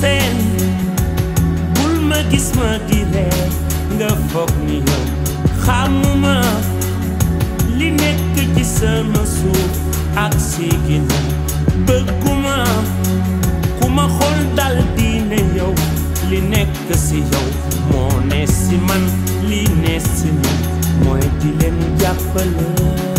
seen bul ma gis ma di reer nga foog ni yow xamuma li nekk ci sama suuf ak sigina bëgguma ku ma xool dal di ne yow li nekk si yow moo ne si man li ne si man mooy di leen jàppale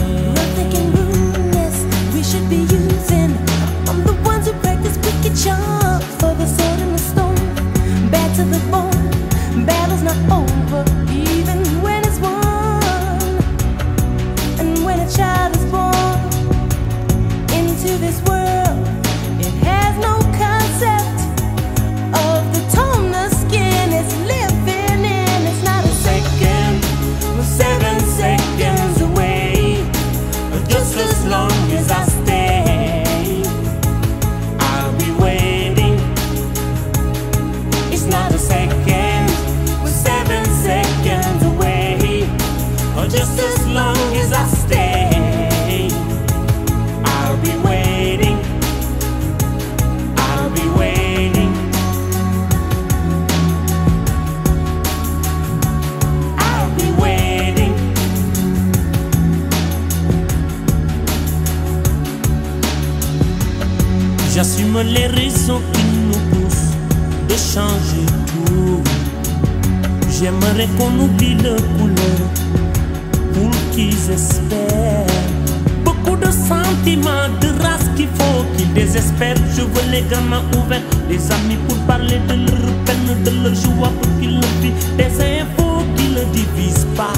les raisons qui nous poussent de changer tout. J'aimerais qu'on oublie le couleur pour qu'ils espèrent. Beaucoup de sentiments, de race qu'il faut qu'ils désespèrent. Je veux les gamins ouverts, les amis pour parler de leur peine, de leur joie pour qu'ils le vivent. Des infos qui ne divisent pas.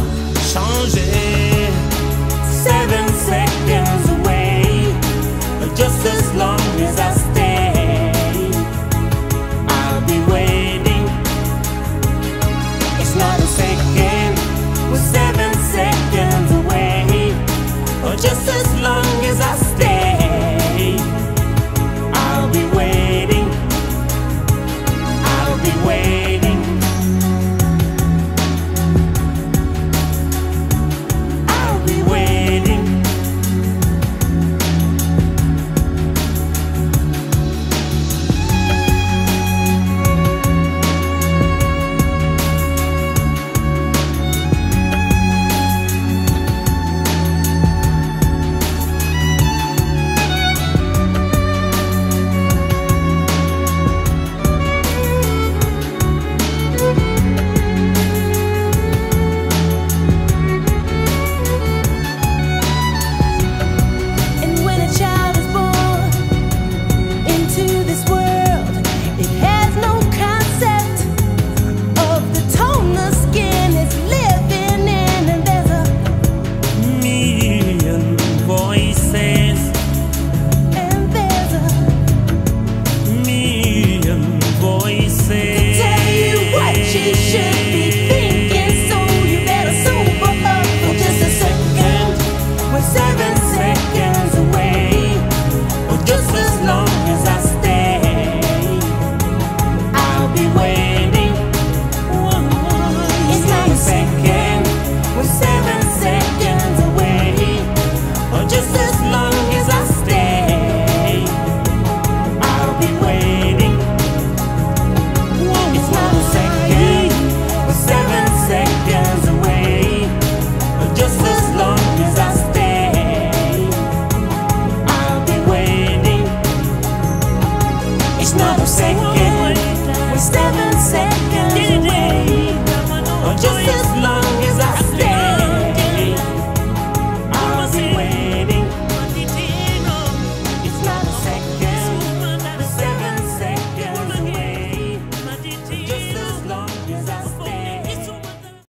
take away. Or just